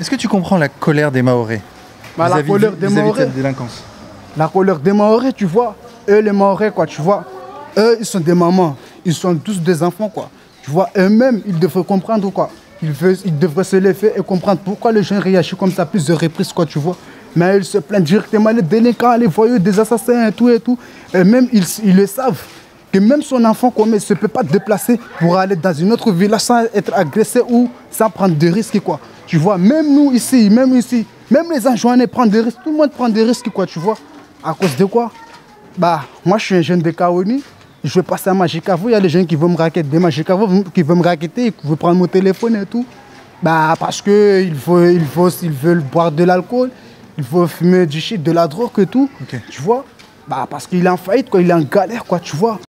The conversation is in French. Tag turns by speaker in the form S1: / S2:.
S1: Est-ce que tu comprends la colère des Maoris
S2: Bah, la colère des
S1: de délinquance
S2: La colère des Maoris, tu vois. Eux, les Maoris, quoi, tu vois. Eux, ils sont des mamans. Ils sont tous des enfants, quoi. Tu vois, eux-mêmes, ils devraient comprendre, quoi. Ils, veulent- ils devraient se lever et comprendre pourquoi les gens réagissent comme ça, plus de reprises, quoi, tu vois. Mais ils se plaignent directement, les délinquants, les voyous, des assassins et tout et tout. Et même, ils, ils le savent. Que même son enfant, comme il ne se peut pas déplacer pour aller dans une autre village sans être agressé ou sans prendre de risques, quoi. Tu vois, même nous ici, même ici, même les Anjouanais prennent des risques. Tout le monde prend des risques, quoi, tu vois. À cause de quoi? Bah, moi, je suis un jeune de Kaoni. Je vais passer à Magicavo. Il y a des gens qui veulent me raqueter de Magicavo, qui veulent me raqueter, qui veulent prendre mon téléphone et tout. Bah, parce qu'ils veulent, ils veulent, ils veulent boire de l'alcool, il faut fumer du shit, de la drogue et tout. Tu vois? Bah, parce qu'il est en faillite, quoi. Il est en galère, quoi, tu vois.